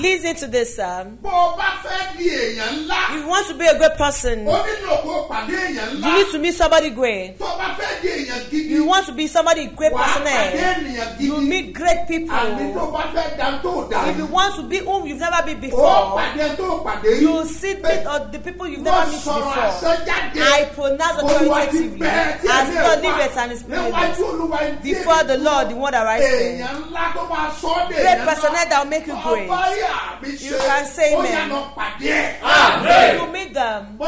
Listen to this, Sam. bó o bá fẹ́ di èèyàn ńlá If you want to be a great person, ó nílò kó o pàdé èèyàn you need to meet somebody great. tó o bá fẹ́ di èèyàn gidi You want to be somebody great wà á pàdé personnel. ènìyàn You meet great tó people. o bá fẹ́ dá tó dá If you want to be whom you've never been ó before, pàdé tó o pàdé rí you see the people you've never wọ́n met sọ̀rọ̀ before. I pronounce authoritatively as God liveth and is before the Lord, the one that rises. èèyàn ńlá tó máa sọ ọ́ dé Great personnel that will make you great. ọba You can say amen. ẹ̀ You meet them.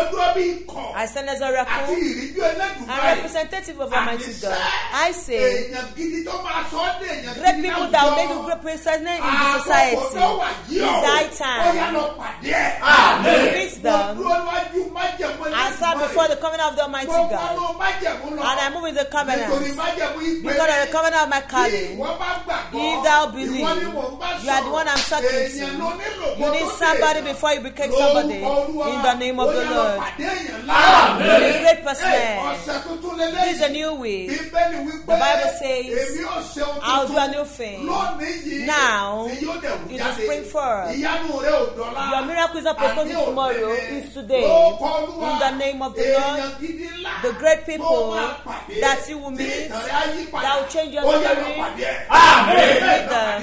I stand as a oracle and representative of Almighty God. I say, great people that will make láwùjọ. great personnel in the society. It's high time. ẹ̀. You meet them. I stand before the covenant of the Almighty God. And I move in the covenant. Because of the covenant of my calling. If thou believe, you are the one I'm talking to. You need somebody before you become somebody. In the name of the Lord. ńlá. Be a great tuntun This is a new wípé The Bible says, I'll do a new thing. Now, it will spring forth. Your miracle is not postponed to tomorrow, it's today. In the name of the Lord, the great people that you will meet, that will change your story. pàdé ẹ̀. Meet them.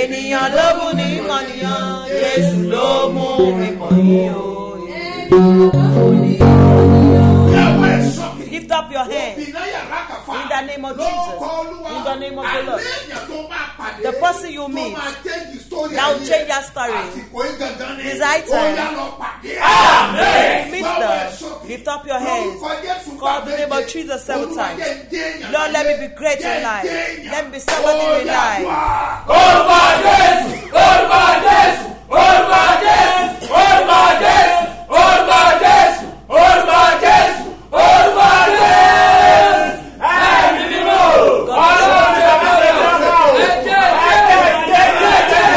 Ènìyàn ló mú ni mọ mọ̀nìyàn, Jésù ló mú mi ẹ̀ sọ̀kì. Lift up your hand. In the name of Jesus. In the name of the Lord. The person you meet máa change story that will ayé. change your story. Lọ pàdé. Meet them. Lift up your hands. Call the name of. Jesus seven times. Lord, let me be great in life. Let me be somebody in life. orúkọ jésù orúkọ jésù orúkọ jésù orúkọ jésù orúkọ jésù orúkọ jésù orúkọ jésù ẹ̀mí mímọ́ ọlọ́run ti bá mi lọ ẹ̀jẹ̀ ẹ̀jẹ̀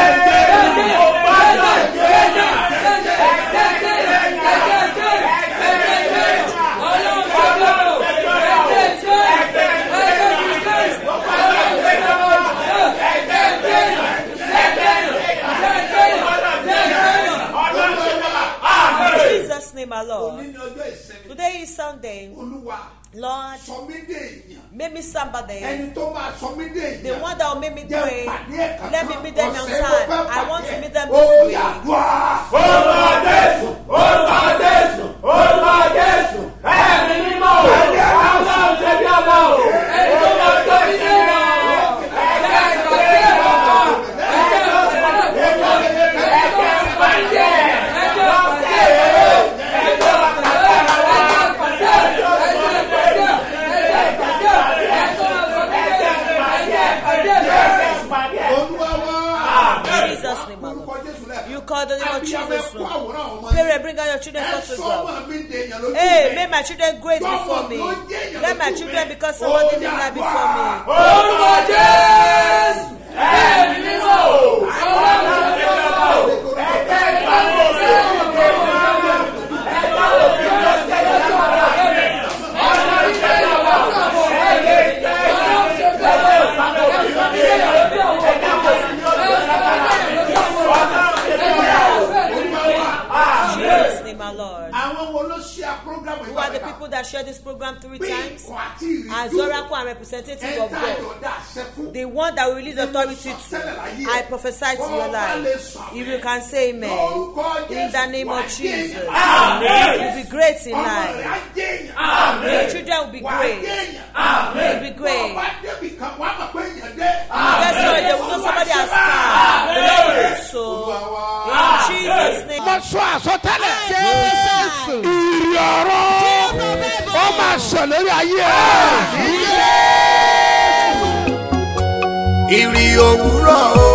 In Our Lord. Today is Sunday. Olúwa Lord, make me somebody. The one that will make me ẹ̀ kankan. Let me meet them on Ọ̀sẹ̀ time. I want to meet them this week. orúkọ jésù orúkọ jésù orúkọ jésù ẹ̀mí mímọ́ ọlọ́run ti bí ọba o ẹni tó máa tó ilé wọn. Olúwa wá. In Jesus' name, our Orúkọ Lord. Jésù lẹ́ẹ̀kan. You call the name of Abiyamọ Jesus. ẹ kó àwòrán àwọn ọmọ Parent, yín. Bring out your children first to God. Hey, make my children great before me. Let my children become somebody in life before me. orúkọ jésù ẹ̀mí mímọ́ ọlọ́run ti bí ọba o. In Jesus' name, our Lord. Àwọn wo ló ṣe a program People that share this program three times? As oracle and representative of God. The one that will release authority to. I prophesy to your life. If you can say amen. In the name of Jesus. You'll be great in life. èèyàn. Your children will be great. èèyàn. You'll be great. Yes, sir. They will know somebody has come. The Lord will do so. In Jesus' name. Jésù. ìrì ọ̀rọ̀ ó máa sọ lórí ayé ẹ̀. ìrì òwúrọ̀ o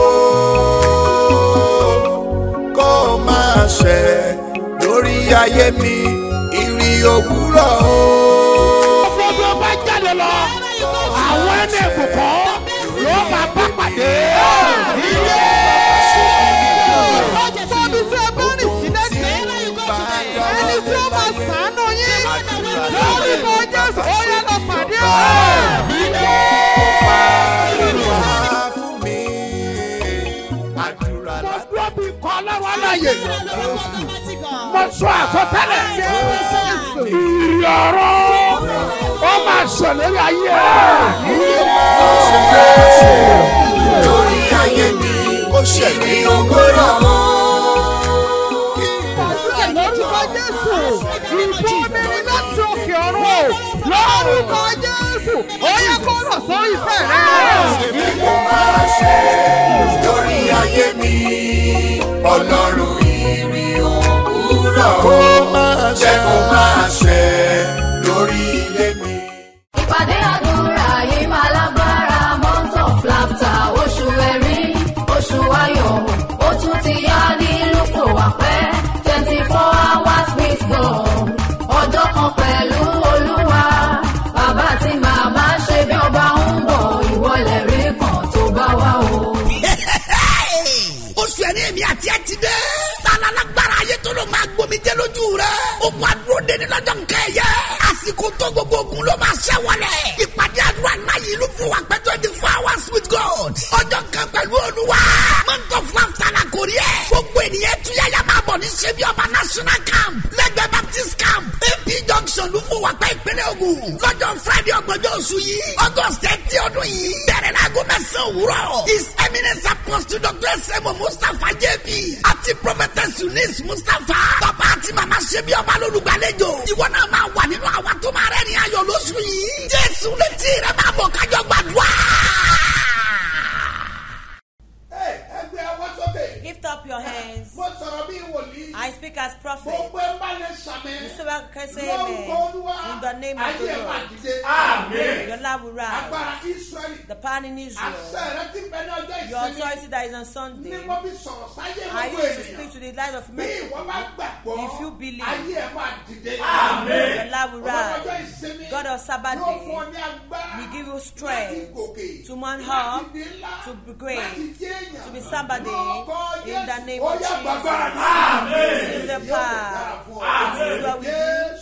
kó máa ṣẹ lórí ayé mi ìrì òwúrọ̀ o. gbogbo bá jáde lọ àwọn ẹni ìbùkún ló máa bá pàdé. ó yẹ lọ pàdé o. mi ló fa ìlú wa fún mi àdúrà láti. mo dúró bí ikọ̀ ọlọ́run aláyè mo sọ àsọtẹ́lẹ̀ ìyọ̀rọ̀ ó máa ṣèlérí ayé ẹ̀. lórí ayé mi ó ṣèlérí ogún. Lórúkọ jésù ó yẹ kó rọ̀ sórí ìfẹ́ rẹ. Èmi kò máa ṣe lórí ayé mi. Ọlọ́run ìrì òwúrọ̀ máa ṣe kó máa ṣe tó ló máa gbomi jẹ́ lójú rẹ̀. ogun àdúró dé ní lọ́jọ́ nǹkan ẹ̀yẹ. àsìkò tó gbogbo ogun ló máa ṣẹ́ wọlé. ìpàdé àdúrà náà yìí ló fún wa pẹ́ twenty four hours with God. ọjọ́ kan pẹ̀lú olúwa. laughter la kò rí ẹ̀. gbogbo ènìyàn tuyaya máa bọ̀ ní ṣebí ọba national camp. lẹ́gbẹ̀ẹ́ baptist. Junction ló fún wa pẹ́ ìpínlẹ̀ Ògùn. lọ́jọ́ friday ọgbọ̀njọ́ oṣù yìí. august thirty ọdún yìí. bẹ̀rẹ̀ láago mẹ́sàn-án òwúrọ̀. his eminence apostle dr sebo mustapha jp àti prophetess eunice mustapha. bàbá àti màmá ṣebí ọba lólùgbàlejò. ìwọ náà máa wà nínú àwọn tó máa rẹ́rìn ayọ̀ lóṣù yìí. jésù lè tí rẹ máa bọ̀ kájọ gbàdúrà. Ẹ, ẹgbẹ́ ọwọ́ sókè. Lift up your hands. Mo sọ̀rọ̀ bí wòlíì. I speak as prophet. Gbogbo ẹ bá lè sàmì. Whosoever can say Lórúkọ Olúwa. amen. In the name of the Ayé ẹ̀ máa Lord. dìde. Your love will rise. Agbára Ísírẹ́lì. The power in Àṣẹ Israel. rẹ ti bẹ ní ọjọ́ Your ìsinmi. authority that is on Ní Sunday. mo fi sọ̀rọ̀ sáyé I gbogbo use to speak ènìyàn. to the lives of Bí many ìwọ bá people. gbàgbọ́. If you believe. Ayé ẹ̀ máa dìde. Your love will Ọlọ́jọ́ rise. ìsinmi. God of Sabbath Yóò day. fún ọ ní agbára. We give you Láti strength gòkè. to man Láti up, di ńlá. to be great, Láti jẹ́ èèyàn. to be somebody Lórúkọ in the name of Jesus. Receive the power. This is what we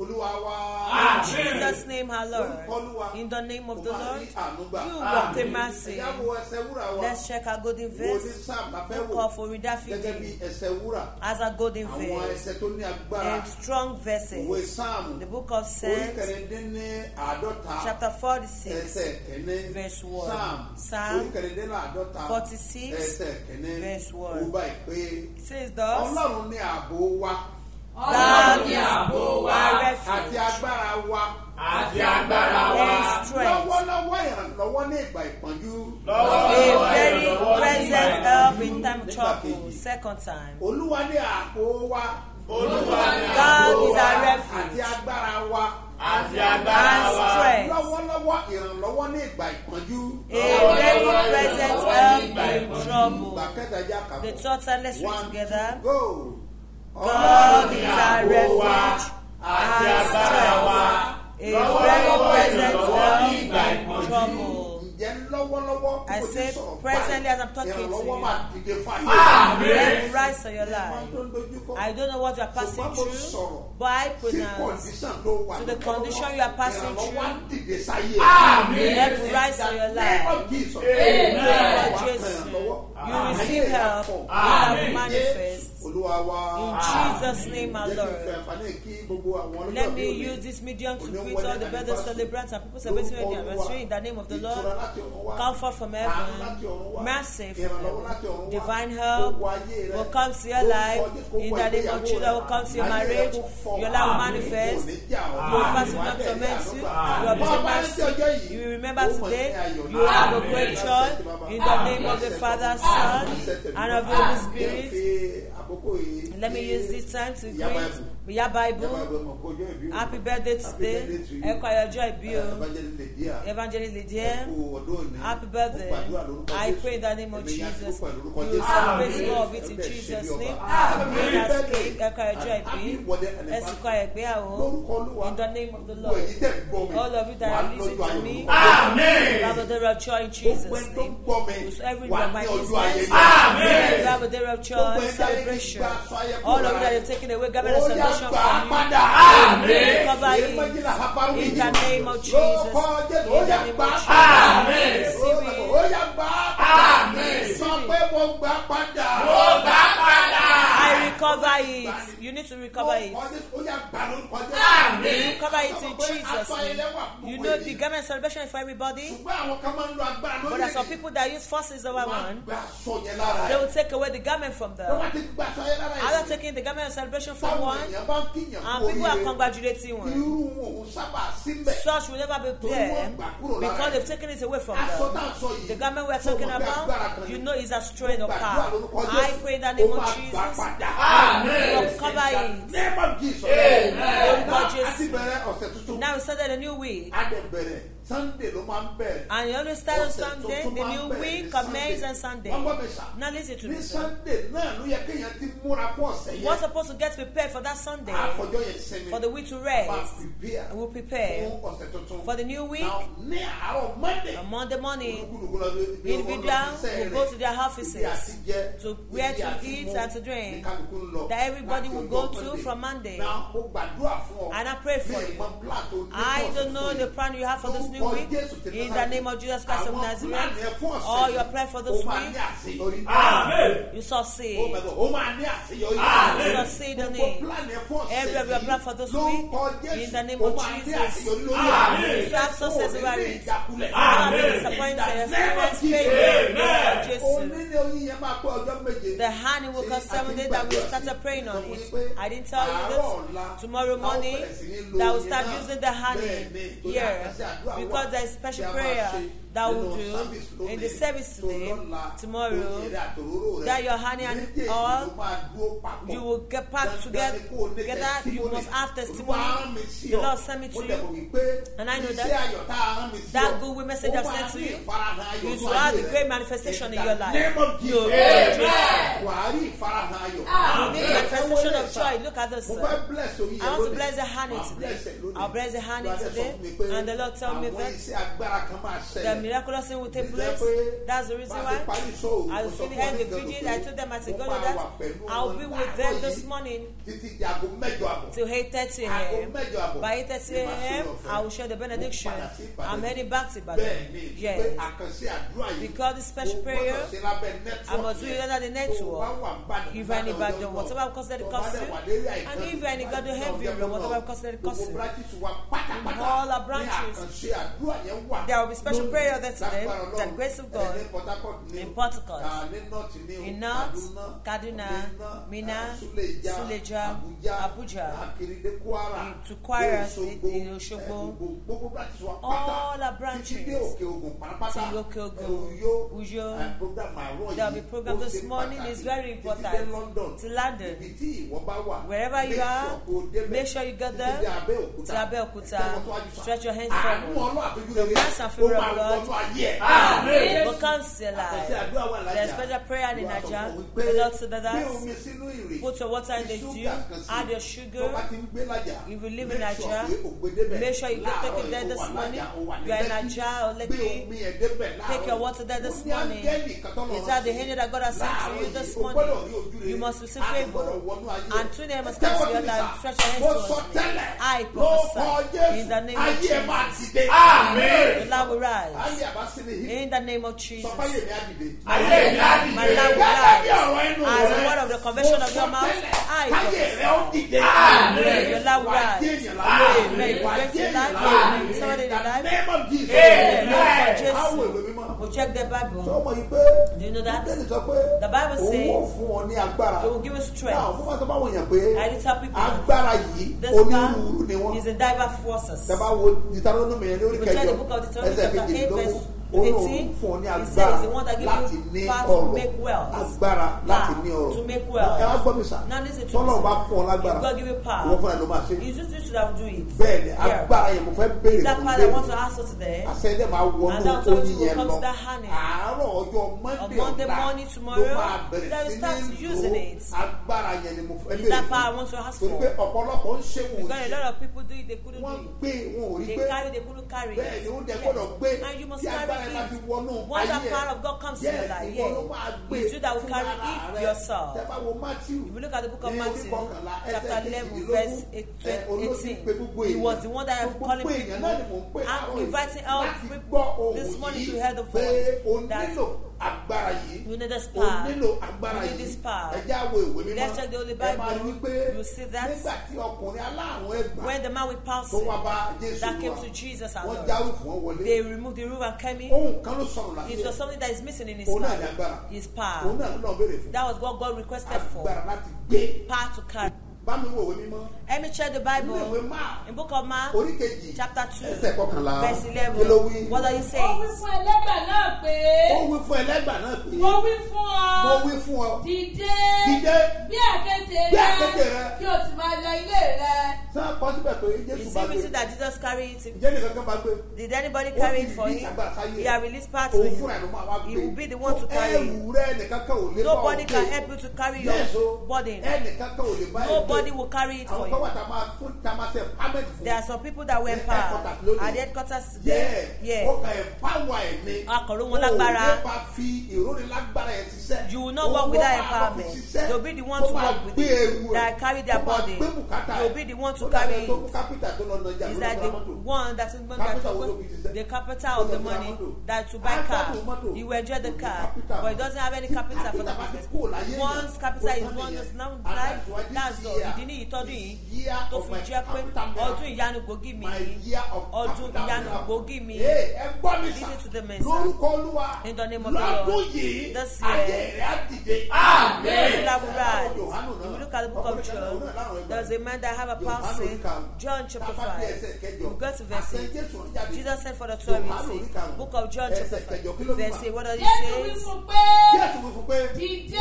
In Jesus' name, our Lord. In the name of the Lord, you walk in mercy. Ẹ̀yà wo ẹsẹ̀ wúrà wa. Let's check our golden Wo ní verse. Sáàmù la fẹ́ Book wò. of Orida Gẹ́gẹ́ bí 50 ẹsẹ̀ wúrà. as a golden Àwọn verse. ẹsẹ̀ tó ní agbára. A strong Ìwé verses. Sáàmù. The book of Orí Psalms, kẹrìndínlẹ́ àádọ́ta. chapter 46. Ẹsẹ̀ kẹ́ni. verse one. Sáàmù. Psalm Orí kẹrìndínlẹ́ àádọ́ta. 46 Ẹsẹ̀ kẹ́ni. verse one. Ó báyìí pé. It says thus, Ọlọ́run ní ààbò wa. Thou is our of trouble. Second time, Olúwa ààbò wa. Olúwa ní God is our Àti refuge agbára wa. àti agbára and wa. strength, Lọ́wọ́lọ́wọ́ ìrànlọ́wọ́ ní ìgbà ìpọ́njú. a very present help in Ìgbà trouble. kẹta jẹ́ àkàkọ́. The time, let's read One, together. two, go. God is our refuge àti and wa. strength, a very present help in trouble. Ǹjẹ́ lọ́wọ́lọ́wọ́ bí I mo ti say sọ̀rọ̀ presently as I'm talking to ìrànlọ́wọ́ you. máa dìde fún ayé. Let me rise on your Máa life. tó ń dojúkọ. I don't know what you are passing Ṣùgbọ́n mo through, sọ̀rọ̀ but I sí pronounce condition tó wà to the lọ́wọ́lọ́wọ́. condition you are passing Ìrànlọ́wọ́ á through. dìde sáyé. let me rise on your life. Lord Jesus. Lord Wà á Jesus, kàn yàn lọ́wọ́. You Ayé receive rẹ̀ á help, fọ̀. you have manifest. In Jesus' name, kí Lord. fẹ́ àǹfààní kí gbogbo àwọn ọlọ́jọ́ Let me use this medium to greet all the birthday celebrants and people celebrating their anniversary in the name of the Lord. Comfort from heaven, mercy from heaven, divine help will come to your life. In the name of Jesus. Will come to your marriage, your life will manifest. You will not torment you. You will obtain mercy. You will remember today. You have a great joy in the name of the Father, Son, and of the Holy Spirit. Let me use this time to greet Your Bible. Happy birthday today. Ẹ kọ ayọ̀jọ́ ìbí o. Evangelist Lydia. Happy birthday. I pray in the name of Jesus. You celebrate more of it in Jesus' name. That's cake. Ẹ kọ ayọ̀jọ́ ìbí. Ẹ sì. In the name of the Lord of you that are listening to me. Amen. Have a of joy in Jesus' name. Every one my business. Amen. Father, there day of joy celebration. All of you that are taking away, gather the salvation from me. Amen. Cover it in the name of Jesus. In the name of Jesus. Amen. Amen. Amen. recover it. You need to recover it. Recover it in Jesus' You know the garment celebration is for everybody. But there are some people that use forces over one. They will take away the garment from them. After taking the garment of celebration from one, and people are congratulating one. Such will never be there because they've taken it away from them. The garment we are talking about, you know, is a strain of power. I pray in the name of Jesus. Cover it. Name of Jesus. Amen. Now we started a new week. Sunday ló máa ń bẹ̀rẹ̀. And you always start on Sunday, the new week commences on Sunday. Wọ́n gbọ́ mi sá. Now listen to me. Ní Sunday náà ló yẹ kéèyàn ti múra fún ọ̀sẹ̀ yẹn. We're supposed to get prepared for that Sunday. Àkọjọ yẹn sẹ́mi. For the week to rest. Prepare. We will prepare. Fún ọ̀sẹ̀ tuntun. For the new week. Now ní àárọ̀ Monday. On Monday morning. Individual will go to their offices. To where to eat and to drink. That everybody will go to from Monday. Now gbàdúrà fún ọ. And I pray for you. I don't know the plan you have for this new every week. In the name of Jesus Christ of Nazareth, all your prayer for this week, Amen. you shall see. Amen. You succeed in it. Every of your prayer for this week, in the name of Jesus. Amen. have success in your marriage. You Amen. disappointment, experience, failure. listen. The honey will cost seven days that we started praying on it. I didn't tell you this. Tomorrow morning, that will start using the honey here because there's special prayer that will do in the service today, tomorrow, that your honey and all, you will get packed together, together. You must have testimony. The Lord sent me to you. And I know that that good message I've sent to you, you will have the great manifestation in your your life. Name of Jesus. Amen. Ah, make manifestation of joy. Look at this. I want to bless the honey today. I'll bless the honey today. And the Lord tell me that the miraculous thing will take place. That's the reason why I was feeling the few I told them I said, God, that I'll be with them this morning till 8.30 a.m. By 8.30 a.m., I will share the benediction. I'm heading back to Ibadan. Yes. Because the special prayer I must do it under the network. If any bad done, whatever I've considered the custom, and if any God do heavy you, whatever I've considered the custom in all our branches. There will be special prayer there today. The grace of God in Portugal, in North, Kaduna, Mina, Suleja, Abuja, to Kwara, in Oshogbo, all our branches. To Yokogo, Ujo. There will be program this morning. is very important. To London, wherever you are, make sure you get there. To Abeokuta. Stretch your hands forward. The plans and favor of God. The ah, counselor. There's better prayer in Nigeria. The Lord said that. Put your water in the dew. Add your sugar. If you live in Nigeria, make sure you get, take it there this morning. You are in Nigeria oh, or me Take your water there this morning. Is that the hand that God has sent to you this morning? You must receive favor. And two them must come to your life. Stretch your hands towards me. I prophesy. in the name of Jesus. Amen. Your will rise. In the name of Jesus. My love will rise. As a word of the conversion of your mouth, I Amen. Your love will rise. Amen. Amen name of Jesus. Amen. Awo ìwé check the bible. Do you know that? The bible says. It will give us strength. Náà mo máa sọ. I tell people. This power is in diverse forces. Tàbá check the book of Deuteronomy chapter eight verse eighteen he said he's the one that give you power to make wealth. agbára ah, láti ní ọrọ̀. to make wealth. Ẹ wá gbọ́ mi sà. Now bá fún ọ lágbára God give you power you just you should do it. Bẹ́ẹ̀ni that part I want to ask you today àṣẹ dẹ́ máa wọnú oyin yẹn lọ. àárọ̀ ọjọ́ Monday ọ̀la ló máa bẹ̀rẹ̀ sí ní lo agbára yẹn ni mo fẹ́ béèrè fún. torí pé ọ̀pọ̀lọpọ̀ ń ṣe wò ó ṣe. wọ́n gbé wọn ò rí gbé bẹ́ẹ̀ ni ó dẹ́ gbọ́dọ̀ gbé it. Once that power of God comes yes, in your life, yeah, it's you that will carry it yourself. If you look at the book of Matthew, chapter 11, verse 18, he was the one that I'm calling people. I'm inviting out this morning to hear the voice that agbára yìí. we need this power. o nílò agbára yìí. we need this power. ẹ jẹ́ àwọ̀ ìwé mímọ́. let's check the holy bible. ẹ máa rí wípé. you see that. nígbà tí ọkùnrin aláàrùn ẹgbàá. when the man with palsy. tó wá bá Jésù wa. that came to Jesus our Lord. wọ́n jáwé fún wọn wọlé. they removed the roof and came in. ohun kan ló sọ̀rọ̀ láti. it was something that is missing in his power. his power. that was what God requested for. agbára láti gbé. power to carry. let me check the bible. in book of Mark. chapter two. verse eleven. kí ló wí. what are you saying. ó wí fún see that Jesus carry it. did anybody carry it for him. he had released part to him. he will be the one to carry it. nobody can help you to carry your burden. nobody everybody will carry it for you. There are some people that were empowered. At the headquarters, yeah. yeah. Akọ̀ró wọn lágbára you will not work without empowerment. you will be the one to work with it. that carry their body you will be the one to carry it. is that the one that is going to the capital of the money that to buy car you will enjoy the car. but it doesn't have any capital for the business. once capital is one is now life that's all. ìdí ní ìtọ́jú yìí tó to jẹ́ pé ọdún ìyanu gbòógì mi ọdún ìyanu gbòógì mi. Listen to the message in the name of the lord this year. Amen. á you look at the book of John, Does a man that have a palsy. John chapter 5. We go to verse 8. Jesus said for the 12 is Book of John chapter 5. Verse 8. What does he say? Dìde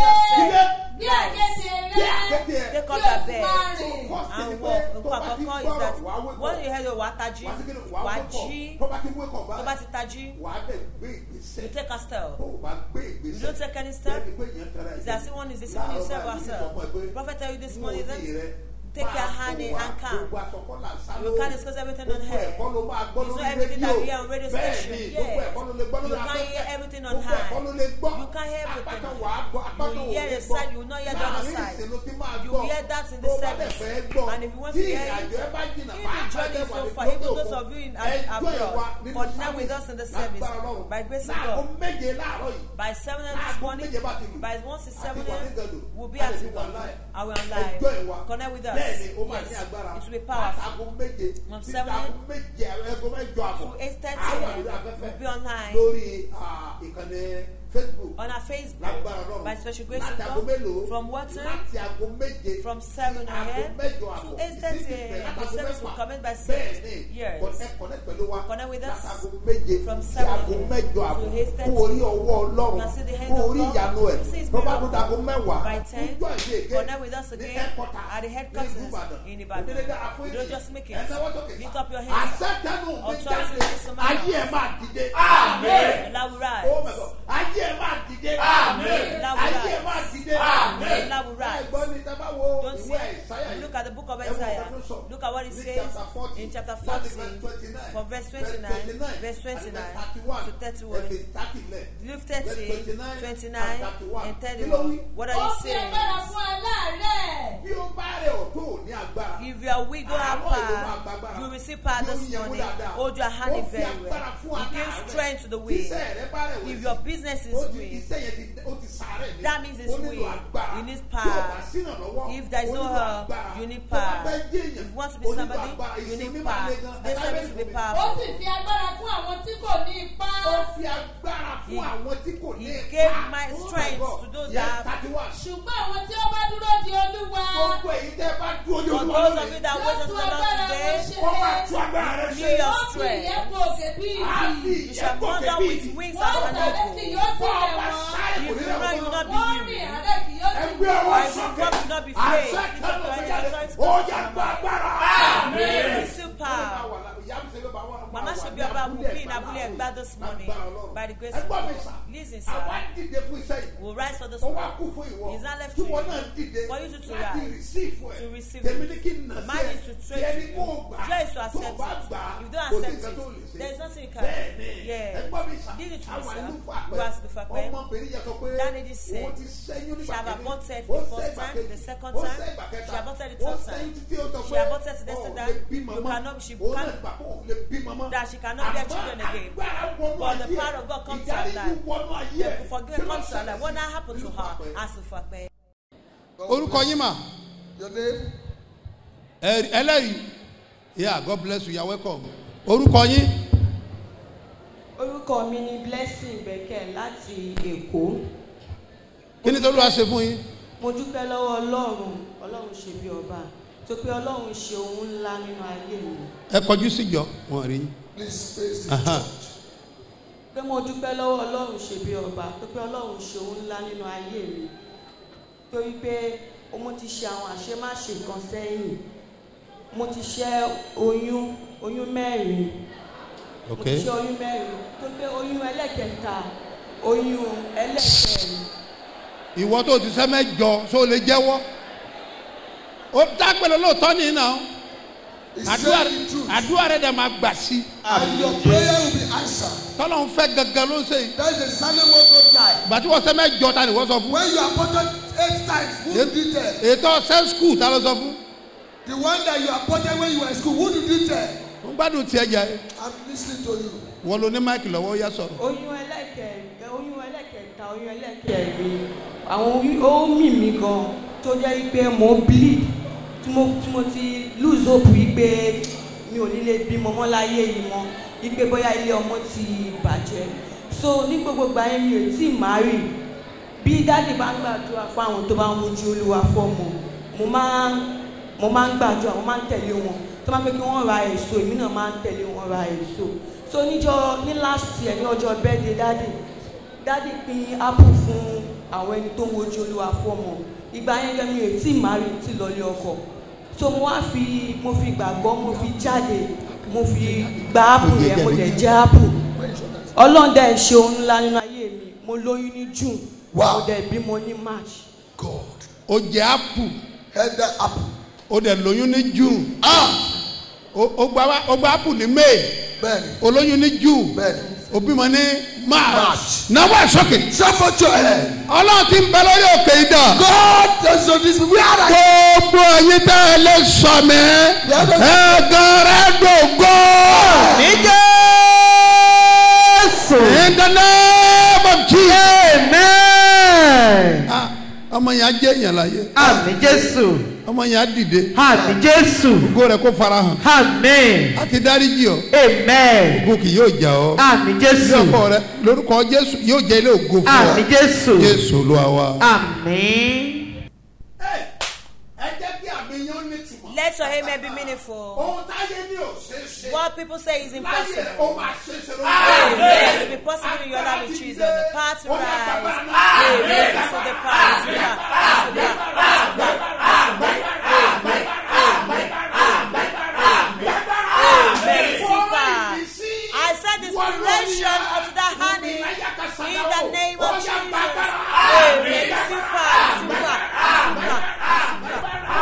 bí àkẹ́tẹ̀ rẹ̀ take up the bed and walk. Nǹkan àkọ́kọ́ is that when you head your wàá tají wàá jí tó bá ti tají you take a step. You don't take any step. serve? Is that someone is deceiving himself or self? Prophet tell you this one that? take your hand and come. You can't discuss everything on here. You saw everything that we are on radio station. Yes. You can't hear everything on high. You can't hear everything on You hear the side, you will not hear the other side. You hear that in the service. And if you want to hear it, even journey so far, even those of you in abroad, now with us in the service. By grace of God. By 7 this morning, by 1 to 7 we'll be at 1. I will live. Connect with us. It will be powerful. From 7 to 8.30, we'll be online. Facebook. On our Facebook. By special grace of God. From what time? From 7 eh? a.m. Eh, to 8.30 a.m. The service will commence by 6 years. Eh, connect with us from 7 a.m. to 8.30. Can see the hand of God. See his miracle. By 10, connect with us again at the headquarters in Ibadan. You don't just make it. Lift up your hands. Or try to some Amen. And rise. ajé ẹ máa Amen. ayé máa dìde. láwùrọ̀ ẹ̀gbọ́n mi tá a bá wo ìwé ìsáyà yìí. look at the book of Isaiah. look at what it says in chapter fourteen from verse twenty-nine verse twenty-nine to thirty-one. Verse 30, 29, and thirty-one. what are you saying. if you are weak don't have power. You receive power this morning. Hold your hand in very well. you give strength to the way if your business is weak. That means it's weak. You need power. If there is no help, you need power. If you want to be somebody, you need power. This service will be powerful. He gave my strength to those that have. Ṣùgbọ́n For those of you that wait on the Lord today. Wọ́n. You need your strength. You shall wander with wings as an eagle. His glory will not be him. And his God will not be faith. Not be faith. Receive power. Buki in Abule Egba this morning by the grace of God. Listen, àwa sir. dìde fún iṣẹ́ yìí. We'll rise for this ó wá one. kú fún ìwọ It's not left to you. náà dìde For you to rise, receive ẹ to receive tèmi it. ní kí n nà sí Mine ẹ is to trade you. kó o gbà Joy is to accept bá it. gbà If you don't accept it, there is nothing you can bẹ́ẹ̀ni do. Yeah. ẹgbọ́n mi sà This is true, sir. You ask the Fakwe. ọmọbìnrin yẹn sọ pé That ti ṣẹ́yún She have aborted the first time, the second time, she aborted the third time. She aborted the lè time. You cannot- she can't- gbà That she cannot bear children forgive. But the power of God comes to our life. The forgiveness comes to our life. What now happened to her? Asifakpe. orúkọ yín mà Your name? Ẹ- ẹlẹ́rìí yeah god bless you you are welcome orúkọ yín orúkọ mi ni blessing becker láti èkó kí ni tolúwa ṣe fún yín mo dúpẹ́ lọ́wọ́ ọlọ́run ọlọ́run ṣe bí ọba tó pé ọlọ́run ṣe ohun ńlá nínú ayé mi ẹ kọjú síjọ wọn rí yín Please face the church. pé mo dúpẹ́ lọ́wọ́ ọlọ́run ṣe bí ọba tó pé ọlọ́run ṣe ohun ńlá nínú ayé mi. Torí pé mo ti ṣe àwọn àṣemáṣe kan sẹ́yìn. Mo ti ṣẹ́ oyún oyún mẹ́rin. Mo ti ṣe oyún mẹ́rin. Tó pé oyún ẹlẹ́kẹta oyún ẹlẹ́kẹrin. Ìwọ tó ti sẹ́ mẹ́jọ lè jẹ́wọ́? Ó dágbére lóòótọ́ nìyí náà àdúrà rẹ̀ dẹ̀ máa gbà sí And your prayer will be answered. tọ́lọ́ ń fẹ́ gangan ló ń ṣe That is exactly what God like. ìgbà tí wọ́n sẹ́ mẹ́jọ ta ni wọ́n sọ fún When you are appointed eight times, who did you tell? ètò sẹ́ skul ta ló sọ fún The one that you appointed when you were in school, who did you tell? ń gbádùn tiẹ̀ jẹ́ I'm listening to you. wọ́n lo ní máìkì lọ́wọ́ yá sọ̀rọ̀ oyún ẹlẹ́kẹ̀ oyún ẹlẹ́kẹta oyún ẹlẹ́kẹrin àwọn oyún ó mì mí gan tó jẹ́ pé mo bleed tí mo tí mo ti lose hope yìí pé mi ò ní lè bímọ mọ́ láyé yìí mọ́ yìí pé bóyá ilé ọmọ ti bàjẹ́. So ní gbogbo ìgbà yẹn mi ò tí ì marry bí dáàdì bá ń gbàdúrà fún àwọn tó bá ń wojú olúwa fọ́mọ mo máa mo máa ń gbàdúrà mo máa ń tẹ̀lé wọn. Tó máa ń pẹ́ kí wọ́n ra èso èmi náà máa ń tẹ̀lé wọn ra èso. So níjọ ní last year ní ọjọ́ birthday dáàdì dáàdì pín apple fún àwọn ẹni tó ń wojú olúwa fọ́mọ. Ìgbà yẹn gẹ́gẹ́ mi ò tí ì marry tí lọ́lé ọkọ so mo wá fi mo fi gbàgbọ́ mo fi jáde mo fi gba apple yẹn mo dẹ̀ jẹ apple ọlọ́run dẹ̀ ṣe ohun ńlá nínú ayé mi. Mo lóyún ní june. Mo dẹ̀ bímọ ní march. God. ó jẹ́ apple Head that apple. ó dẹ̀ lóyún ní june. Ah! ó ó gba ó apple ní may. Bẹ́ẹ̀ni. olóyún ní june Ó bímọ ní march náwó ẹ̀ sókè out your head. ọlọ́run ti ń bẹ lórí òkè ìdá God does not this. Where are gbogbo ẹ̀yin tẹ́ ẹ lè sọ mí ẹ̀gàn rẹ̀ dògbò ní jésù. in the name of jesus. amen. Ah, ọmọ yẹn á jẹ́ èèyàn láyé àmì jésù. Ọmọ yẹn á dìde àmì jésù. ògo rẹ̀ kó farahàn amen. àti dáríjì ọ amen. ògo kì yóò jà ọ àmì ilé jésù. ọkọ rẹ lórúkọ jésù yóò jẹ ilé ògo fún àmì ọ jésù. jésù olúwa wa. àmì. ẹ jẹ́ kí àmì yín ó ní tìmọ̀. Let your amen be meaningful. ohun táyé ní ò ṣeé ṣe. What people say is láyé ó impossible. máa ṣe é ṣe lórí Amen. To be possible in your life with Jesus. The path to rise. Amen. So the path is here. Is here. Is here. Amen. See path. I said inspiration unto that honey in the name of Jesus. Amen. See path. See path. See path.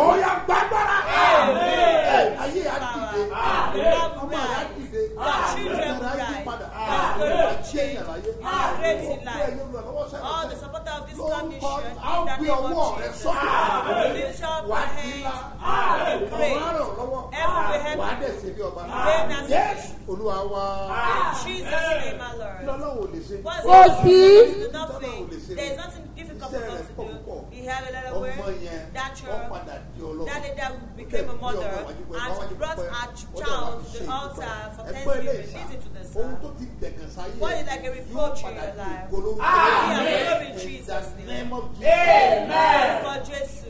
Oya gbàgbára. Ayé àdìde. Ọmọ rẹ̀ àdìde. children will rise. God's going to change. You are great in life. All the supporter of this commission, in the name of Jesus. Lift up your hands. You will be great. Heaven will help Wàá you. dẹ̀ ṣe bí ọba. Reign as Yes, Olúwa wa. In Jesus' name, my Lord. Lọ́lọ́run ò lè ṣe. What's Kò sí. There is nothing difficult for God to do. He had a Ọmọ word. yẹn, That child, that lady that became a mother and brought her child to the altar for thanksgiving. Listen to dẹ̀gàn sáyé. What is like a reproach in your life? Glory in Jesus' name. For Jesus.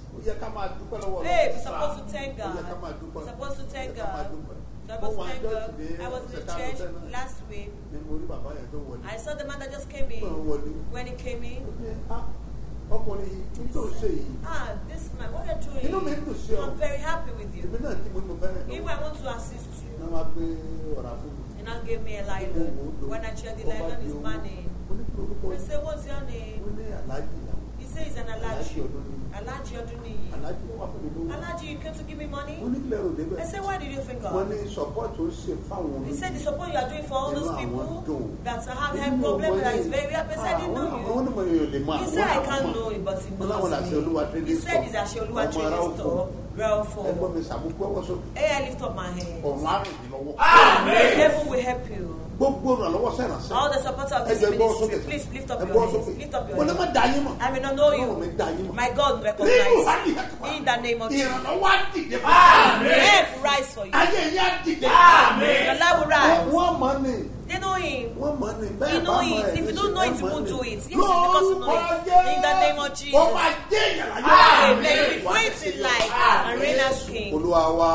Hey, Ọlọ́run. we're supposed to thank God. We're supposed to thank God. Dúpẹ́. So I was Mo wà thank ní God. church I was in the ọ̀sẹ̀ tá a lọ church sẹ́nu. last week. Ni mo rí bàbá yẹn tó wọlé. I saw the man that just came in. Ó wọlé. When he came in, Ah, Ọkùnrin yìí tó ń ṣe yìí. ah, this man, what you're doing, Inú mi dùn sí ọ. I'm very happy with you. Èmi náà tí mo ní mo fẹ́ràn If I want to assist you, Náà wá gbé ọ̀rá fún mi. and I'll give me a nylon. When I check the nylon is money. Mo ní kí orúkọ I yìí. say, what's your name? Mo ní Aláàjì náà. He says he's an Aláàjì Alaji. ọdún Oduni. Aláàjì wà fún mi lówó. Alaji, you came to give me money? Mo ní kílẹ̀ rò débẹ̀. I said, why did you think Wọ́n of? ní support ń ṣe fáwọn He said the support you are doing for all those people that have health problem that is very said, ah, I didn't know Àwọn you. onímọ̀ yóò lè máa. He said, I can't know it, but he Wọ́n knows me. He said, store. Ashe Oluwa Ọmọ trading oko. Ẹgbọ́n mi wọ́n sókè Hey, I lift up my hand. ọ̀run àrùn ìlọ́wọ́ Heaven will help you. gbogbo ìrànlọ́wọ́ sẹ́rànṣẹ́ All the supporters of this ministry, please lift up your hands. Lift up your mo ní má hands. da yín mọ̀ I may not know you. My God recognize you. In the name of Jesus. ìrànlọ́wọ́ á dìde fún mi. Help rise for you. ayé á dìde Your life will rise. wọ́n mọ̀ know him. wọ́n mọ̀ ní bẹ́ẹ̀ bá If you don't know it, you won't do it. Yes, it's Lórúkọ because you know it. In the name of. Jesus. ó máa jẹ́ ìyàrá yóò Amen. May you be great in life and reign as king. olúwa wa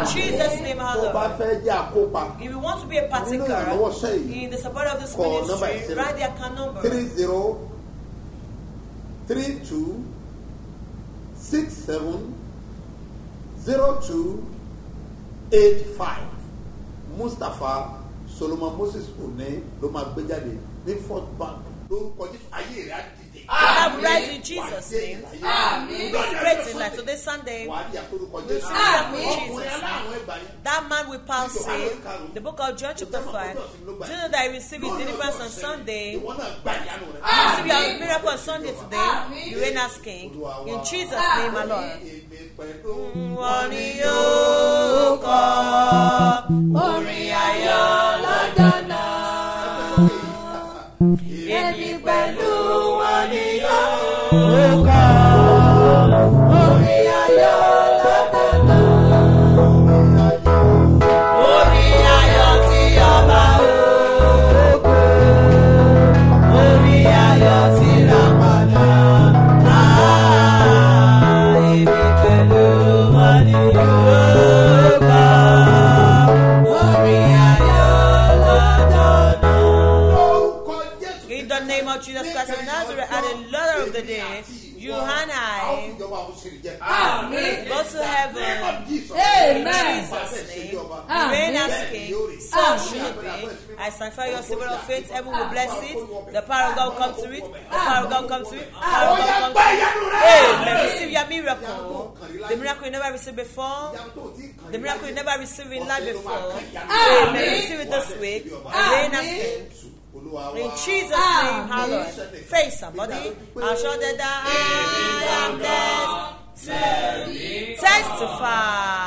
In Jesus' name, our tó bá Lord. fẹ́ jẹ́ àkópa If you want to be a partaker in the support of this ministry, is write the account number. three zero three two six seven zero two eight five mustapha solomon moses one ló máa gbé jáde ní fort bank lórúkọ jésù ayé rẹ á dìde. I will rise in Jesus' name. Amen. Great in life. Today, Sunday, jésù. see in ọkùnrin Jesus'. That man with palsy, the book of John chapter 5, do you know that he received his deliverance on Sunday? You receive your miracle on Sunday today. You reign as king. In Jesus' name, my Lord. Wọ́n ní yóò kọ́ orin ayọ̀ náà. Èmi pẹ̀lú wọn ni yóò kọ́ In the name of Jesus Christ of Nazareth, at the letter of the day, you and I go to heaven. Amen. Jesus' name, reign as king, so should be. I sanctify your symbol of faith, heaven will bless it. The power of God will come to it. The power of God come to it. The power of God come to it. Amen. Receive your miracle. The miracle you never received before. The miracle you never received in life before. Amen. Receive it this week. Reign as king. In Jesus' name, our Lord. Face somebody. I'll show that I am blessed. Testify.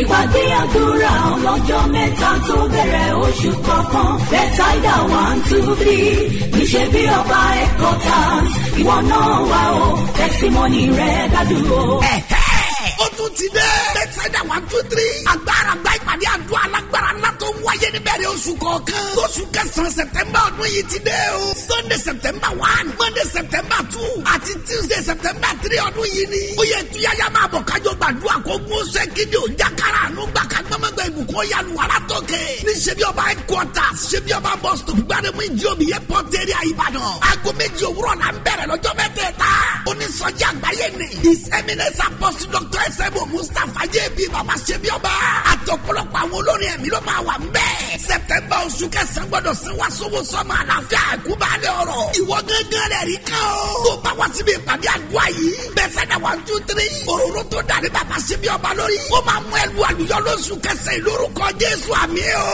ìpàdé àdúrà ọlọ́jọ́ mẹ́ta tó bẹ̀rẹ̀ oṣù kọ̀ọ̀kan bẹ́tàìdà one two three níṣẹ́ bí ọba ẹ̀kọ́ tán ìwọ náà wà ó tẹsímọ́nì rẹ̀ dájú o. ó tún ti dé. bẹ́tẹ̀dá one two three. agbára gba ìpàdé àdúrà alágbára ńlá tó ń wáyé oṣù kọ̀ọ̀kan. oṣù kẹsàn-án sẹ̀tẹ̀mbà ọdún yìí ti dé o. sunday september one monday september two àti tuesday september three ọdún yìí ni. ó yẹ tuyaya máa bọ̀ kájọ gbàdúrà kó gún ò jákàrà àánú gbà gbọ́mọgbà ìbùkún yanu tókè. ní ṣebí ọba headquarters ṣebí ọba bus stop ìdí omi airport area ìbàdàn. aago méjì òwúrọ̀ la ń bẹ̀rẹ̀ lọ́jọ́ mẹ́tẹ̀ẹ̀ta. onísọjí àgbáyé ni. his eminence apostle dr sebo mustapha jb baba ṣebí ọba. àtọ̀pọ̀lọpọ̀ àwọn olórin ẹ̀mí ló máa wà ń bẹ̀. september oṣù kẹsàn-án gbọ́dọ̀ sí wa sówó sọ́mọ àlàáfíà àkúbálẹ̀ ọ̀rọ̀. ìwọ gángan rẹ̀ rí kan o. tó bá wá kẹsàn-án lórúkọ jésù àmì o.